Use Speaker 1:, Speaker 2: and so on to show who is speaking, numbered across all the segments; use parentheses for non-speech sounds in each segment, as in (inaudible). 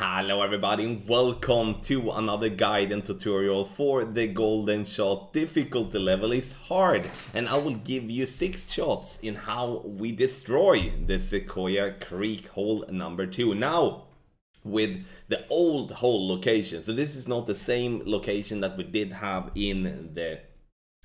Speaker 1: Hello everybody and welcome to another guide and tutorial for the golden shot. Difficulty level is hard and I will give you 6 shots in how we destroy the Sequoia Creek hole number 2. Now, with the old hole location, so this is not the same location that we did have in the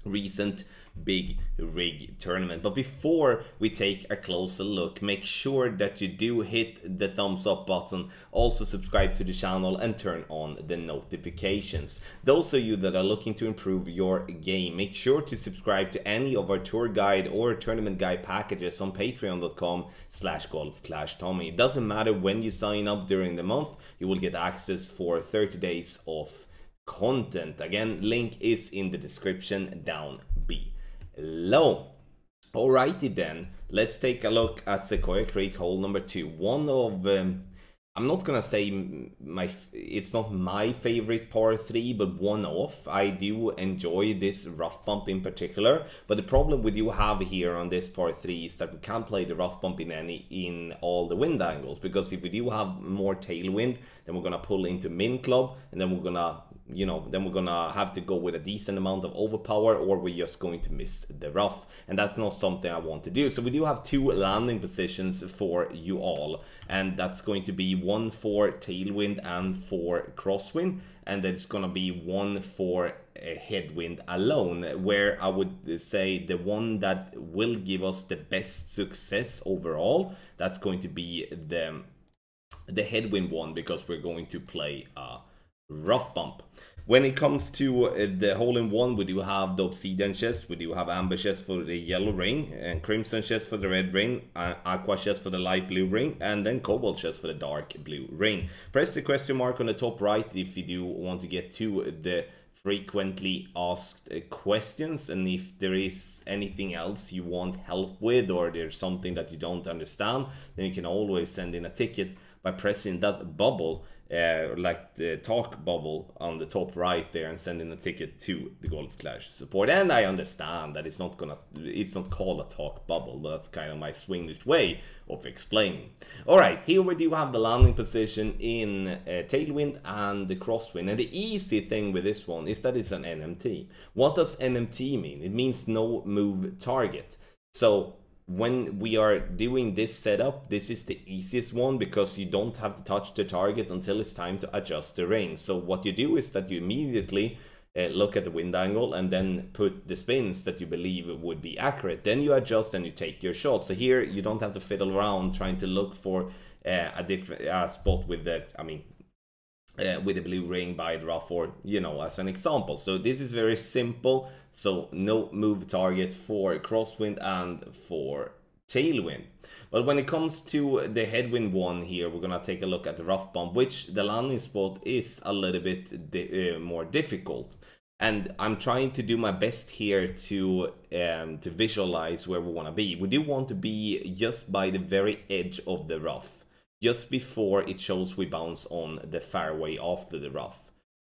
Speaker 1: recent big rig tournament. But before we take a closer look, make sure that you do hit the thumbs up button, also subscribe to the channel and turn on the notifications. Those of you that are looking to improve your game, make sure to subscribe to any of our tour guide or tournament guide packages on patreon.com slash golf clash tommy It doesn't matter when you sign up during the month, you will get access for 30 days of content. Again, link is in the description down below. Alrighty then, let's take a look at Sequoia Creek hole number two. One of, um, I'm not gonna say my, it's not my favorite par three, but one off. I do enjoy this rough bump in particular, but the problem we do have here on this par three is that we can't play the rough bump in any, in all the wind angles, because if we do have more tailwind, then we're gonna pull into min club, and then we're gonna you know, then we're gonna have to go with a decent amount of overpower or we're just going to miss the rough. And that's not something I want to do. So we do have two landing positions for you all. And that's going to be one for tailwind and for crosswind. And it's gonna be one for a headwind alone, where I would say the one that will give us the best success overall, that's going to be the, the headwind one because we're going to play uh, rough bump. When it comes to uh, the hole-in-one, we do have the obsidian chest, we do have amber chest for the yellow ring, and crimson chest for the red ring, uh, aqua chest for the light blue ring, and then cobalt chest for the dark blue ring. Press the question mark on the top right if you do want to get to the frequently asked uh, questions and if there is anything else you want help with or there's something that you don't understand then you can always send in a ticket by pressing that bubble uh, like the talk bubble on the top right there and sending a ticket to the Golf Clash support. And I understand that it's not gonna, it's not called a talk bubble, but that's kind of my Swinglish way of explaining. All right, here we do have the landing position in uh, tailwind and the crosswind. And the easy thing with this one is that it's an NMT. What does NMT mean? It means no move target. So when we are doing this setup, this is the easiest one because you don't have to touch the target until it's time to adjust the range. So what you do is that you immediately uh, look at the wind angle and then put the spins that you believe would be accurate. Then you adjust and you take your shot. So here you don't have to fiddle around trying to look for uh, a different uh, spot with the, I mean, uh, with a blue ring by the or you know as an example. So this is very simple. So no move target for crosswind and for tailwind. But when it comes to the headwind one here we're gonna take a look at the rough bump which the landing spot is a little bit di uh, more difficult. And I'm trying to do my best here to um, to visualize where we want to be. We do want to be just by the very edge of the rough just before it shows we bounce on the fairway after the rough.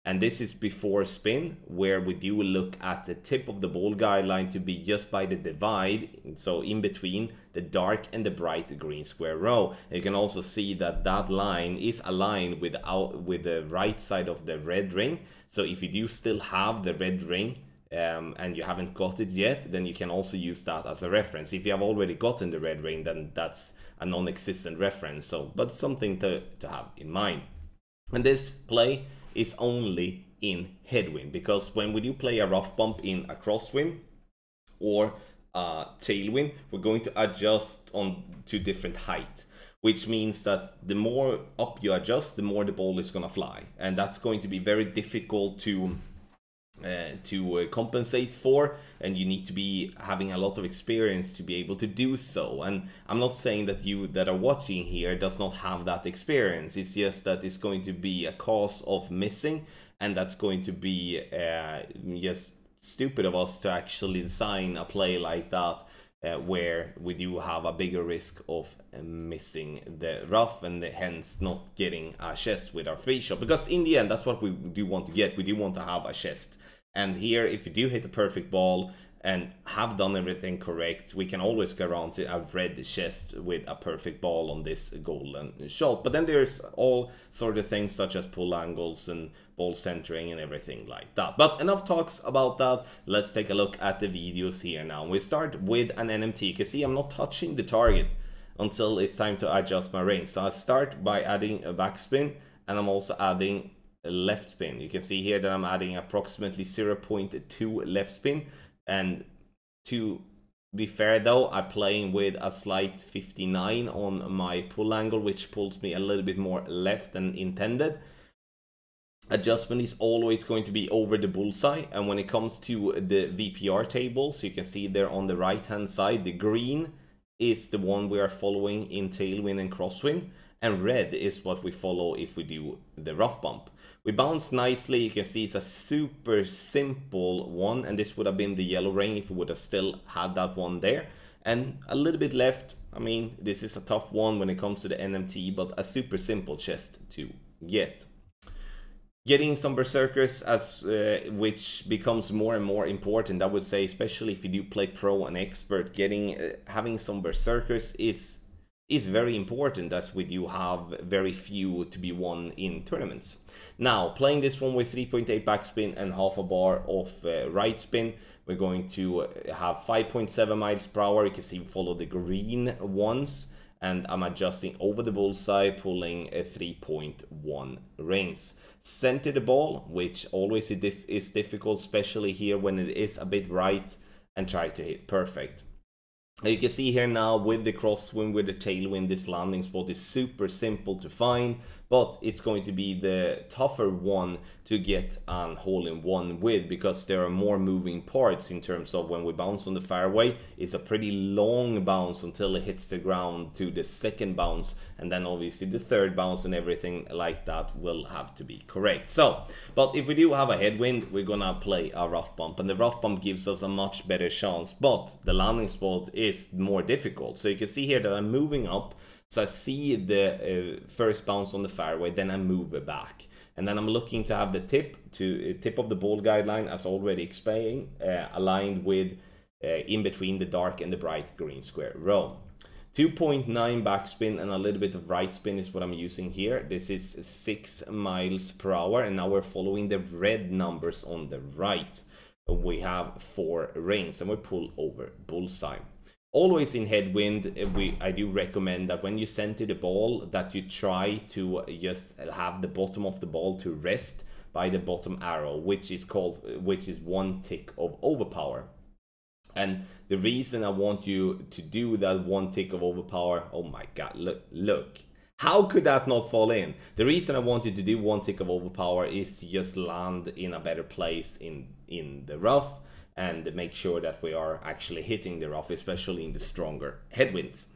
Speaker 1: And this is before spin, where we do look at the tip of the ball guideline to be just by the divide, so in between the dark and the bright green square row. you can also see that that line is aligned with, out, with the right side of the red ring. So if you do still have the red ring, um, and you haven't got it yet, then you can also use that as a reference. If you have already gotten the red ring, then that's a non-existent reference, so but something to, to have in mind. And this play is only in headwind, because when we do play a rough bump in a crosswind or a tailwind, we're going to adjust on to different height which means that the more up you adjust, the more the ball is going to fly. And that's going to be very difficult to uh, to uh, compensate for and you need to be having a lot of experience to be able to do so. And i'm not saying that you that are watching here does not have that experience. It's just that it's going to be a cause of missing and that's going to be uh, just stupid of us to actually design a play like that uh, where we do have a bigger risk of missing the rough and the, hence not getting a chest with our free shot. Because in the end that's what we do want to get. We do want to have a chest and here if you do hit a perfect ball and have done everything correct, we can always guarantee a red chest with a perfect ball on this golden shot. But then there's all sort of things such as pull angles and ball centering and everything like that. But enough talks about that. Let's take a look at the videos here now. We start with an NMT. You can see I'm not touching the target until it's time to adjust my range. So I start by adding a backspin and I'm also adding left spin. You can see here that I'm adding approximately 0.2 left spin and to be fair though, I'm playing with a slight 59 on my pull angle, which pulls me a little bit more left than intended. Adjustment is always going to be over the bullseye. And when it comes to the VPR tables, you can see there on the right hand side, the green is the one we are following in tailwind and crosswind. And red is what we follow if we do the rough bump. We bounce nicely, you can see it's a super simple one, and this would have been the yellow ring if we would have still had that one there. And a little bit left, I mean, this is a tough one when it comes to the NMT, but a super simple chest to get. Getting some berserkers as uh, which becomes more and more important, I would say, especially if you do play pro and expert, getting uh, having some berserkers is is very important as we do have very few to be won in tournaments. Now, playing this one with 3.8 backspin and half a bar of uh, right spin, we're going to uh, have 5.7 miles per hour. You can see follow the green ones and I'm adjusting over the bullseye, pulling a 3.1 rings. Center the ball, which always is difficult, especially here when it is a bit right, and try to hit perfect. You can see here now with the crosswind, with the tailwind, this landing spot is super simple to find, but it's going to be the tougher one to get an hole-in-one with because there are more moving parts in terms of when we bounce on the fairway. It's a pretty long bounce until it hits the ground to the second bounce and then obviously the third bounce and everything like that will have to be correct. So, but if we do have a headwind, we're gonna play a rough bump and the rough bump gives us a much better chance, but the landing spot is more difficult. So you can see here that I'm moving up so I see the uh, first bounce on the fairway, then I move back and then I'm looking to have the tip to uh, tip of the ball guideline as already explained uh, aligned with uh, in between the dark and the bright green square row 2.9 backspin and a little bit of right spin is what I'm using here. This is 6 miles per hour and now we're following the red numbers on the right. We have four rings and we pull over bullseye. Always in headwind we i do recommend that when you center the ball that you try to just have the bottom of the ball to rest by the bottom arrow which is called which is one tick of overpower and the reason i want you to do that one tick of overpower oh my god look look how could that not fall in the reason i want you to do one tick of overpower is to just land in a better place in in the rough and make sure that we are actually hitting the rough, especially in the stronger headwinds.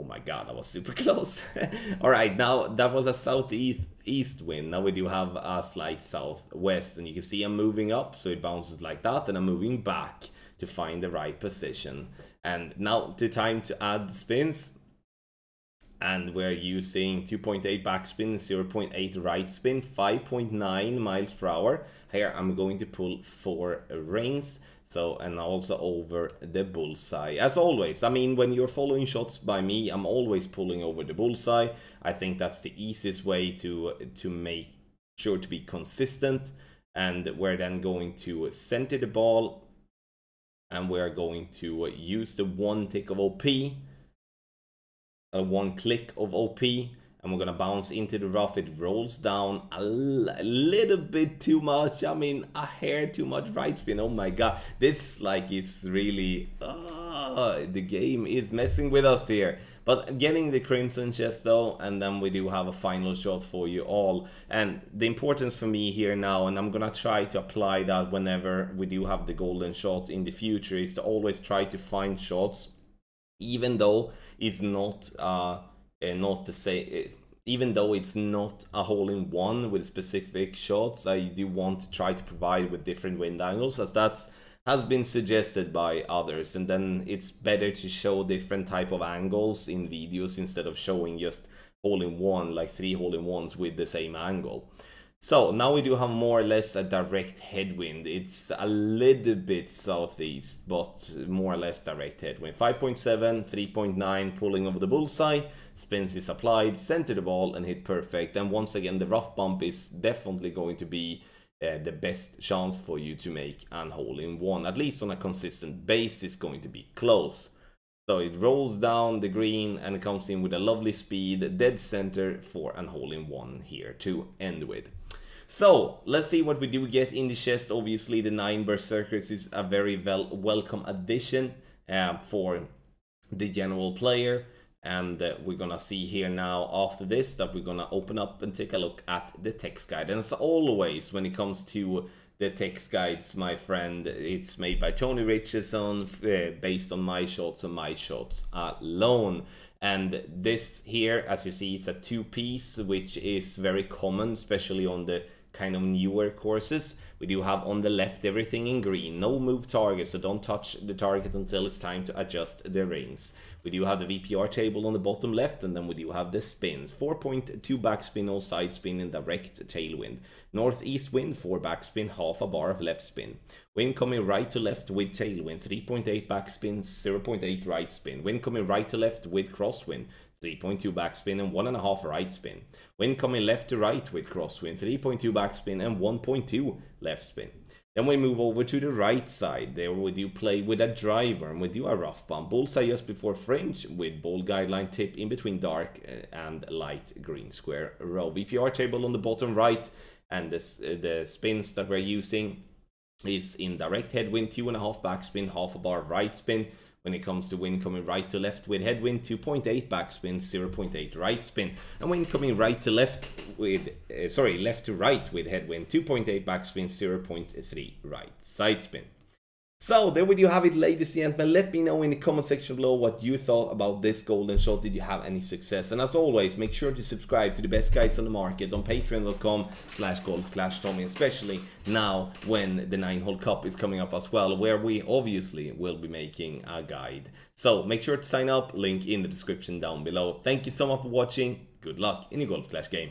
Speaker 1: Oh my god, that was super (laughs) close. All right, now that was a southeast east wind. Now we do have a slight southwest, and you can see I'm moving up, so it bounces like that, and I'm moving back to find the right position. And now the time to add spins. And we're using 2.8 backspin, 0.8 right spin, 5.9 miles per hour, here I'm going to pull four rings. So, and also over the bullseye. As always, I mean, when you're following shots by me, I'm always pulling over the bullseye. I think that's the easiest way to, to make sure to be consistent. And we're then going to center the ball. And we're going to use the one tick of OP. Uh, one click of OP and we're gonna bounce into the rough. It rolls down a, little bit too much. I mean, a hair too much right spin. Oh my god, this like it's really uh, the game is messing with us here. But getting the Crimson chest though, and then we do have a final shot for you all. And the importance for me here now, and I'm gonna try to apply that whenever we do have the golden shot in the future, is to always try to find shots, even though it's not uh, uh, not to say uh, even though it's not a hole in one with specific shots i do want to try to provide with different wind angles as that's has been suggested by others and then it's better to show different type of angles in videos instead of showing just hole in one like three hole in ones with the same angle So now we do have more or less a direct headwind. It's a little bit southeast, but more or less direct headwind. 5.7, 3.9, pulling over the bullseye. Spins is applied, center the ball and hit perfect. And once again, the rough bump is definitely going to be uh, the best chance for you to make an hole in one. At least on a consistent basis, is going to be close. So it rolls down the green and comes in with a lovely speed, dead center for an hole in one here to end with. So let's see what we do get in the chest. Obviously the 9 Berserkers is a very well welcome addition uh, for the general player. And uh, we're gonna see here now after this that we're gonna open up and take a look at the text guide. And as always, when it comes to the text guides, my friend. It's made by Tony Richardson, uh, based on my shots and my shots alone. And this here, as you see, it's a two-piece, which is very common, especially on the kind of newer courses. We do have on the left everything in green, no move target, so don't touch the target until it's time to adjust the rings. We do have the VPR table on the bottom left, and then we do have the spins. 4.2 backspin, all side spin, and direct tailwind. Northeast wind, 4 backspin, half a bar of left spin. Wind coming right to left with tailwind, 3.8 backspin, 0.8 right spin. Wind coming right to left with crosswind, 3.2 backspin and 1.5 right spin. Wind coming left to right with crosswind, 3.2 backspin and 1.2 left spin. Then we move over to the right side. There we you play with a driver and we do a rough bump. Bullseye just before fringe with ball guideline tip in between dark uh, and light green square row. VPR table on the bottom right and this, uh, the spins that we're using is in direct headwind, two and a half backspin, half a bar right spin, when it comes to wind coming right to left with headwind 2.8 backspin 0.8 right spin. And wind coming right to left with uh, sorry left to right with headwind 2.8 backspin 0.3 right side spin so there you have it ladies and gentlemen. Let me know in the comment section below what you thought about this golden shot. Did you have any success? And as always make sure to subscribe to the best guides on the market on patreon.com slash golf clash tommy especially now when the nine hole cup is coming up as well where we obviously will be making a guide. So make sure to sign up link in the description down below. Thank you so much for watching. Good luck in your golf clash game